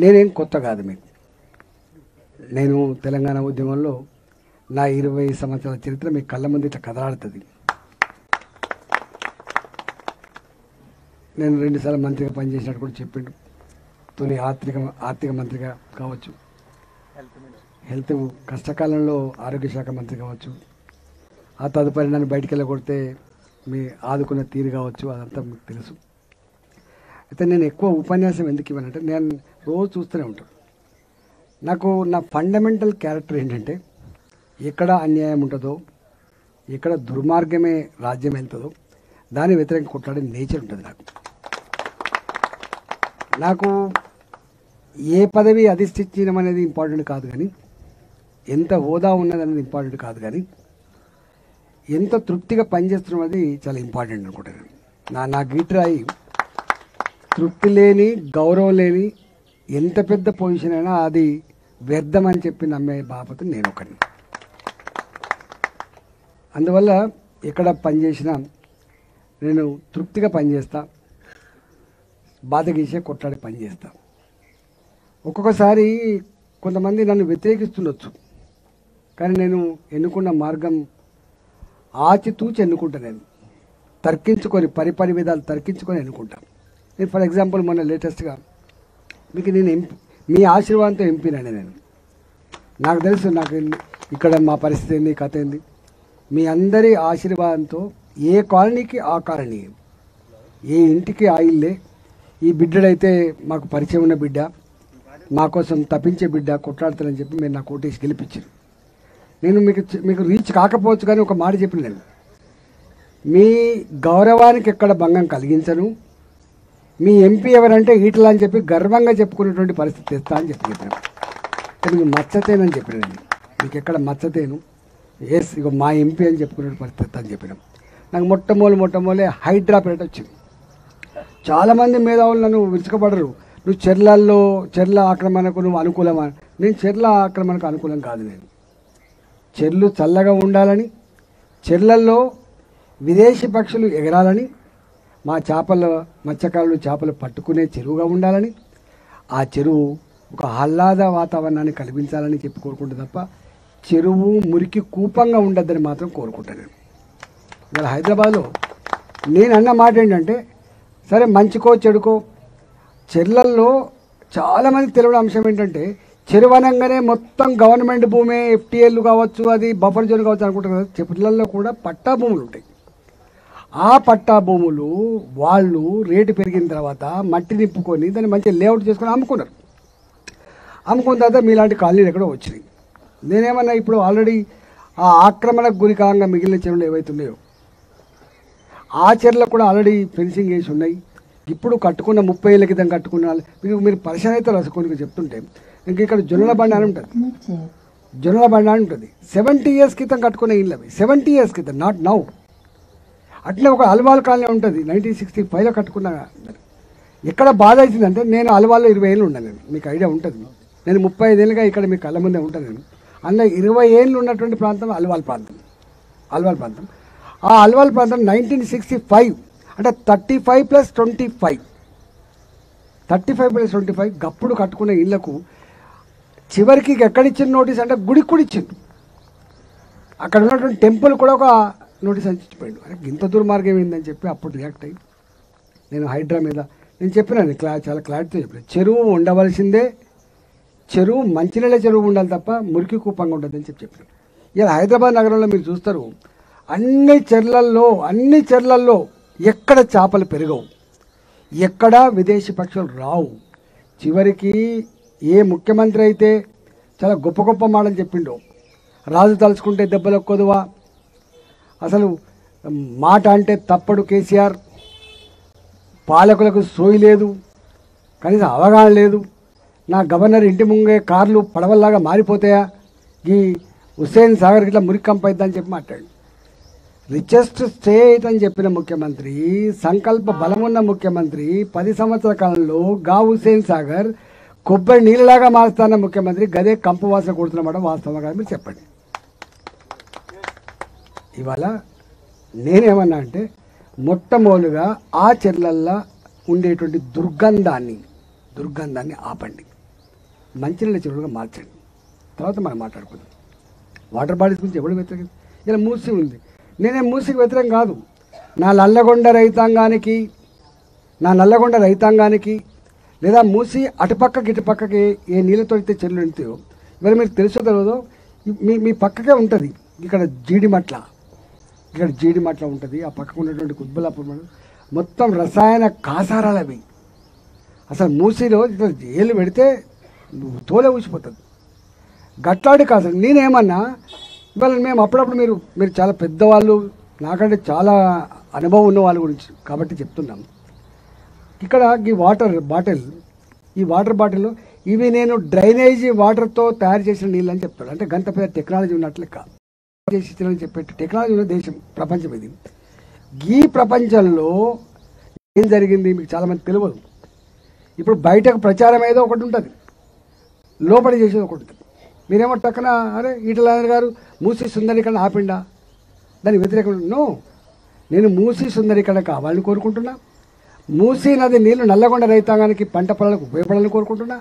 నేనేం కొత్త కాదు మీకు. నేను తెలంగాణ ఉద్యమంలో నా ఇరవై సంవత్సరాల చరిత్ర మీ కళ్ళ ముందు ఇట్లా కదలాడుతుంది. నేను రెండుసార్లు మంత్రిగా పనిచేసినట్టు కూడా చెప్పిండు. తొలి ఆర్థిక ఆర్థిక మంత్రిగా కావచ్చు. హెల్త్ కష్టకాలంలో ఆరోగ్య శాఖ మంత్రి కావచ్చు. ఆ తదుపరి నన్ను బయటికి వెళ్ళగొడితే మీ ఆదుకున్న తీరు కావచ్చు అదంతా మీకు తెలుసు. అయితే నేను ఎక్కువ ఉపన్యాసం ఎందుకు ఇవ్వనంటే నేను రోజు చూస్తూనే ఉంటాను నాకు నా ఫండమెంటల్ క్యారెక్టర్ ఏంటంటే ఎక్కడ అన్యాయం ఉంటుందో ఎక్కడ దుర్మార్గమే రాజ్యం వెళ్తుందో దాని వ్యతిరేకంగా కొట్లాడే నేచర్ ఉంటుంది నాకు. నాకు ఏ పదవి అధిష్ఠించడం అనేది ఇంపార్టెంట్ కాదు కానీ ఎంత హోదా ఉన్నది అనేది ఇంపార్టెంట్ కాదు కానీ ఎంత తృప్తిగా పనిచేస్తున్నాం అనేది చాలా ఇంపార్టెంట్ అనుకుంటాను నా నా గీటరాయి తృప్తి లేని గౌరవం లేని ఎంత పెద్ద పొజిషన్ అయినా అది వ్యర్థం అని చెప్పి నమ్మే బాపత నేను ఒకరిని అందువల్ల ఎక్కడ పనిచేసినా నేను తృప్తిగా పనిచేస్తా. బాధ గీసే కొట్లాడి పనిచేస్తా. ఒక్కొక్కసారి కొంతమంది నన్ను వ్యతిరేకిస్తుండొచ్చు. కానీ నేను ఎన్నుకున్న మార్గం ఆచితూచి ఎన్నుకుంటా నేను. తర్కించుకొని పరిపరి విధాలు తర్కించుకొని ఎన్నుకుంటాను ఫర్ ఎగ్జాంపుల్ మొన్న లేటెస్ట్గా మీకు నేను ఎంపీ మీ ఆశీర్వాదంతో ఎంపీనండి నేను. నాకు తెలుసు నాకు ఇక్కడ మా పరిస్థితి ఏంది కథ ఏంది. మీ అందరి ఆశీర్వాదంతో ఏ కాలనీకి ఆ కాలనీ ఏ ఇంటికి ఆ ఇల్లే? ఈ బిడ్డడైతే మాకు పరిచయం ఉన్న బిడ్డ మా కోసం తప్పించే బిడ్డ కొట్లాడతానని చెప్పి మీరు నాకు ఓటేసి గెలిపించారు. నేను మీకు మీకు రీచ్ కాకపోవచ్చు కానీ ఒక మాట చెప్పిన నేను. మీ గౌరవానికి ఎక్కడ భంగం కలిగించను. మీ ఎంపీ ఎవరంటే ఈటల అని చెప్పి గర్వంగా చెప్పుకునేటువంటి పరిస్థితి తెస్తా అని చెప్పి చెప్పాను. కానీ మీకు మచ్చతేనని చెప్పిన మీకు ఎక్కడ మచ్చతేను? ఎస్ ఇక మా ఎంపీ అని చెప్పుకునే పరిస్థితి తెస్తా అని చెప్పినాం. నాకు మొట్టమూలు మొట్టమొదలే హైడ్రా పేట వచ్చింది. చాలామంది మేధావులు నన్ను విరుచుకపడరు. నువ్వు చెర్లల్లో చెర్ల ఆక్రమణకు నువ్వు అనుకూలమా? నేను చెర్ల ఆక్రమణకు అనుకూలం కాదు నేను. చెర్లు చల్లగా ఉండాలని చెర్లల్లో విదేశీ పక్షులు ఎగరాలని మా చేపల మత్స్యకారులు చేపలు పట్టుకునే చెరువుగా ఉండాలని ఆ చెరువు ఒక ఆహ్లాద వాతావరణాన్ని కల్పించాలని చెప్పి కోరుకుంటే తప్ప చెరువు మురికి కూపంగా ఉండద్దని మాత్రం కోరుకుంటాను నేను ఇవాళ హైదరాబాద్లో నేను అన్న మాట ఏంటంటే సరే మంచికో చెడుకో చెర్లల్లో చాలామంది తెలియని అంశం ఏంటంటే చెరువు అనగానే మొత్తం గవర్నమెంట్ భూమే ఎఫ్టీఎల్ కావచ్చు అది బఫర్ జోన్ కావచ్చు అనుకుంటారు కదా చెర్లల్లో కూడా పట్టా భూములు ఉంటాయి ఆ పట్టా భూములు వాళ్ళు రేటు పెరిగిన తర్వాత మట్టి నింపుకొని దాన్ని మంచిగా లేఅవుట్ చేసుకొని అమ్ముకున్నారు. అమ్ముకున్న తర్వాత మీలాంటి కాలనీలు ఎక్కడో వచ్చినాయి. నేనేమన్నా ఇప్పుడు ఆల్రెడీ ఆ ఆక్రమణకు గురి కాలంగా మిగిలిన చెరువులు ఏవైతే ఉన్నాయో ఆ చెర్లకు కూడా ఆల్రెడీ ఫెన్సింగ్ వేసి ఉన్నాయి. ఇప్పుడు కట్టుకున్న ముప్పై ఏళ్ళ క్రితం కట్టుకున్న మీకు మీరు పరిశ్రమ అయితే రసకొని చెప్తుంటే. ఇంక ఇక్కడ జొన్నల బండి అని ఉంటుంది జొన్నల బండి అని ఉంటుంది. సెవెంటీ ఇయర్స్ క్రితం కట్టుకున్న ఇల్లు అవి సెవెంటీ ఇయర్స్ క్రితం నాట్ నౌ అట్లే ఒక అల్వాల్ కాలనీ ఉంటుంది. నైన్టీన్ సిక్స్టీ ఫైవ్లో కట్టుకున్నా. ఎక్కడ బాధ అవుతుందంటే నేను అలవాల్లో ఇరవై ఏళ్ళు ఉన్నాను నేను. మీకు ఐడియా ఉంటుంది. నేను ముప్పై ఐదేళ్ళుగా ఇక్కడ మీ కళ్ళ ముందే ఉంటాను నేను. అందులో ఇరవై ఏళ్ళు ఉన్నటువంటి ప్రాంతం అల్వాల్ ప్రాంతం. అల్వాల్ ప్రాంతం. ఆ అల్వాల్ ప్రాంతం నైన్టీన్ సిక్స్టీ ఫైవ్ అంటే thirty five plus twenty five thirty five plus twenty five గప్పుడు కట్టుకునే ఇళ్ళకు చివరికి ఎక్కడిచ్చిన నోటీస్ అంటే గుడికి కూడా ఇచ్చింది అక్కడ ఉన్నటువంటి టెంపుల్ కూడా ఒక నోటీస్ అంచిపోయాడు అరే ఇంత దుర్మార్గం ఏందని చెప్పి అప్పుడు రియాక్ట్ అయ్యి నేను హైడ్రా మీద నేను చెప్పినాను క్లా చాలా క్లారిటీతో చెప్పిన చెరువు ఉండవలసిందే చెరువు మంచినీళ్ళ చెరువు ఉండాలి తప్ప మురికి కూపంగా ఉండదని చెప్పి చెప్పిన. ఇలా హైదరాబాద్ నగరంలో మీరు చూస్తారు అన్ని చెర్లల్లో అన్ని చెర్లల్లో ఎక్కడ చేపలు పెరగవు ఎక్కడ విదేశీ పక్షులు రావు. చివరికి ఏ ముఖ్యమంత్రి అయితే చాలా గొప్ప గొప్ప మాటలు చెప్పిండో రాజు తలుచుకుంటే దెబ్బలు కొదువా అసలు మాట అంటే తప్పడు కేసీఆర్. పాలకులకు సోయి లేదు కనీసం అవగాహన లేదు. నా గవర్నర్ ఇంటి ముంగే కార్లు పడవల్లాగా మారిపోతాయా? ఈ హుస్సేన్ సాగర్ ఇట్లా మురికంపైద్దని చెప్పి మాట్లాడు. రిచెస్ట్ స్టేట్ అని చెప్పిన ముఖ్యమంత్రి సంకల్ప బలమున్న ముఖ్యమంత్రి పది సంవత్సరాల కాలంలో గా హుస్సేన్ సాగర్ కొబ్బరి నీళ్ళలాగా మారుస్తాన్న ముఖ్యమంత్రి గదే కంపు వాసన కొడుతున్నమాట వాస్తవం మీరు చెప్పండి. ఇవాళ నేనేమన్నా అంటే మొట్టమొదలుగా ఆ చెర్లల్లో ఉండేటువంటి దుర్గంధాన్ని దుర్గంధాన్ని ఆపండి. మంచినీళ్ళ చెరువులుగా మార్చండి. తర్వాత మనం మాట్లాడుకుందాం. వాటర్ బాడీస్ గురించి ఎవరు వ్యతిరేకం? ఇలా మూసి ఉంది. నేనే మూసికి వ్యతిరేకం కాదు. నా నల్లగొండ రైతాంగానికి నా నల్లగొండ రైతాంగానికి లేదా మూసి అటుపక్కకి ఇటుపక్కకి ఏ నీళ్ళతో అయితే చెరువులు ఇవాళ మీకు తెలుసో తెలియదో మీ మీ పక్కకే ఉంటుంది. ఇక్కడ జీడిమట్ల ఇక్కడ జీడిమట్ల ఉంటుంది ఆ పక్కకు ఉన్నటువంటి కుద్బలాపురం మొత్తం రసాయన కాసారాలు అవి అసలు మూసిలో ఇట్లా ఏళ్ళు పెడితే తోలే ఊసిపోతుంది. గట్లాడి కాదు నేనేమన్నా ఇవాళ మేము అప్పుడప్పుడు మీరు మీరు చాలా పెద్దవాళ్ళు నాకంటే చాలా అనుభవం ఉన్న వాళ్ళ గురించి కాబట్టి చెప్తున్నాం. ఇక్కడ ఈ వాటర్ బాటిల్ ఈ వాటర్ బాటిల్ ఇవి నేను డ్రైనేజీ వాటర్తో తయారు చేసిన నీళ్ళు అని చెప్తాడు. అంటే గంత పెద్ద టెక్నాలజీ ఉన్నట్లు కాదు. చేసి చెప్పే టెక్నాలజీలో దేశం ప్రపంచం ఇది. ఈ ప్రపంచంలో ఏం జరిగింది మీకు చాలామంది తెలియదు. ఇప్పుడు బయటకు ప్రచారం ఏదో ఒకటి ఉంటుంది. లోపల చేసేది ఒకటి ఉంటుంది. మీరేమో టక్కన అరే ఈటల గారు మూసి సుందరీకరణ ఆపిండా? దానికి వ్యతిరేకం నో నేను మూసి సుందరీకరణ కావాలని కోరుకుంటున్నా. మూసీ నది నీళ్ళు నల్లగొండ రైతాంగానికి పంట పొలాలకు ఉపయోగపడాలని కోరుకుంటున్నా.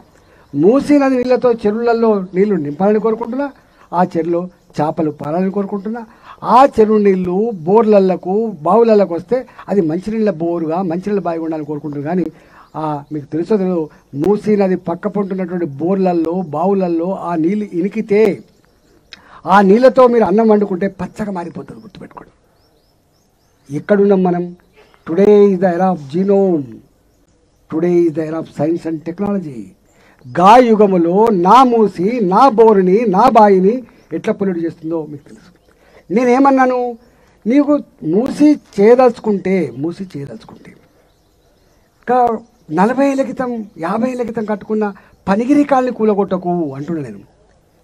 మూసీ నది నీళ్ళతో చెరువులలో నీళ్ళు నింపాలని కోరుకుంటున్నా. ఆ చెరువులో చేపలు పాలని కోరుకుంటున్నా. ఆ చెరువు నీళ్ళు బోర్లలకు బావులలకు వస్తే అది మంచినీళ్ళ బోరుగా మంచినీళ్ళ బావి ఉండాలని కోరుకుంటున్నారు. కానీ ఆ మీకు తెలుసో తెలుసు మూసీ నది పక్క పంటున్నటువంటి బోర్లల్లో బావులల్లో ఆ నీళ్ళు ఇనికితే ఆ నీళ్ళతో మీరు అన్నం వండుకుంటే పచ్చగా మారిపోతుంది గుర్తుపెట్టుకోండి. ఎక్కడున్నాం మనం today is the era of genome today is the era of science and technology. గా యుగములో నా మూసి నా బోరుని నా బాయిని ఎట్లా పొల్యూట్ చేస్తుందో మీకు తెలుసు. నేనేమన్నాను? నీకు మూసి చేయదలుచుకుంటే మూసి చేయదలుచుకుంటే. ఇంకా నలభై ఏళ్ళ క్రితం యాభై ఏళ్ళ క్రితం కట్టుకున్న పనిగిరి కాళ్ళని కూలగొట్టకు అంటున్నా నేను.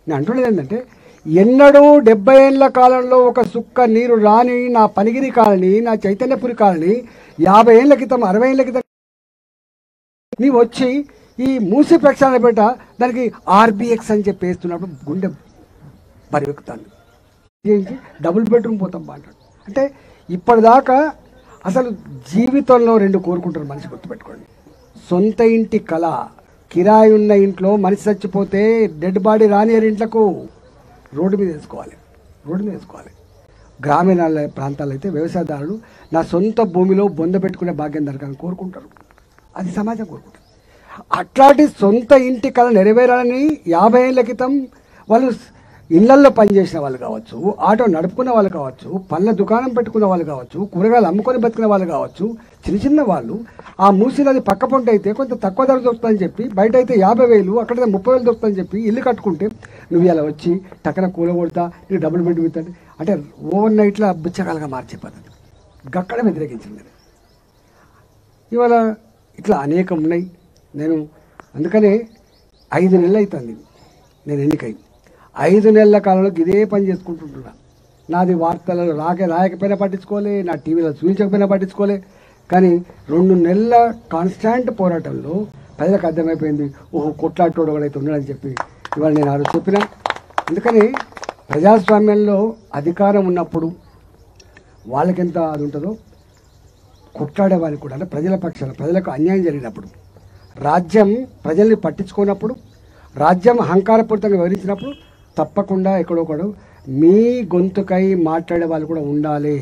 నేను అంటున్నది ఏంటంటే ఎన్నడూ డెబ్బై ఏళ్ళ కాలంలో ఒక సుక్క నీరు రాని నా పనిగిరి కాలనీ నా చైతన్యపురి కాలనీ యాభై ఏళ్ళ క్రితం అరవై ఏళ్ళ క్రితం నీవు వచ్చి ఈ మూసి ప్రక్షాళన పెట్ట దానికి ఆర్బిఎక్స్ అని చెప్పి వేస్తున్నప్పుడు గుండె పరివెక్కుతాను డబుల్ బెడ్రూమ్ పోతాం బా అంటాడు. అంటే ఇప్పటిదాకా అసలు జీవితంలో రెండు కోరుకుంటారు మనిషి గుర్తుపెట్టుకోండి. సొంత ఇంటి కళ కిరాయి ఉన్న ఇంట్లో మనిషి చచ్చిపోతే డెడ్ బాడీ రానియర్ ఇంట్లకు. రోడ్డు మీద వేసుకోవాలి. రోడ్డు మీద వేసుకోవాలి. గ్రామీణ ప్రాంతాల్లో అయితే వ్యవసాయదారులు నా సొంత భూమిలో బొంద పెట్టుకునే భాగ్యం దొరకాలని కోరుకుంటారు. అది సమాజం కోరుకుంటారు అట్లాంటి సొంత ఇంటి కళ నెరవేరాలని యాభై ఏళ్ళ క్రితం వాళ్ళు ఇళ్ళల్లో పనిచేసిన వాళ్ళు కావచ్చు ఆటో నడుపుకున్న వాళ్ళు కావచ్చు పళ్ళ దుకాణం పెట్టుకున్న వాళ్ళు కావచ్చు కూరగాయలు అమ్ముకొని బతికిన వాళ్ళు కావచ్చు చిన్న చిన్న వాళ్ళు ఆ మూసినది పక్క పొంట అయితే కొంత తక్కువ ధర దొరుకుతుందని చెప్పి బయట అయితే యాభై వేలు అక్కడ ముప్పై వేలు దొరుకుతుందని చెప్పి ఇల్లు కట్టుకుంటే నువ్వు ఇలా వచ్చి టక్కన కూల కొడతా నీకు డబుల్ బెడ్ పెడతాడు అంటే ఓవర్ నైట్లో బుచ్చకాలుగా మార్చే పద్ధతి. గక్కడ వ్యతిరేకించింది. ఇవాళ ఇట్లా అనేకం ఉన్నాయి. నేను అందుకనే ఐదు నెలలు అవుతుంది. నేను ఎన్నికై ఐదు నెలల కాలంలో ఇదే పని చేసుకుంటుంటున్నా. నాది వార్తలలో రాకే రాయకపోయినా పట్టించుకోలే నా టీవీలో చూపించకపోయినా పట్టించుకోలే. కానీ రెండు నెలల కాన్స్టాంట్ పోరాటంలో ప్రజలకు అర్థమైపోయింది ఓహో కొట్లాటోడు ఒకడైతే ఉన్నాడని చెప్పి ఇవాళ నేను ఆ చెప్పిన. అందుకని ప్రజాస్వామ్యంలో అధికారం ఉన్నప్పుడు వాళ్ళకెంత అది ఉంటుందో కొట్లాడే వారికి కూడా అంటే ప్రజల పక్షాన ప్రజలకు అన్యాయం జరిగినప్పుడు రాజ్యం ప్రజల్ని పట్టించుకున్నప్పుడు రాజ్యం అహంకారపూరితంగా వివరించినప్పుడు తప్పకుండా ఎక్కడొకడు మీ గొంతుకై మాట్లాడే వాళ్ళు కూడా ఉండాలి.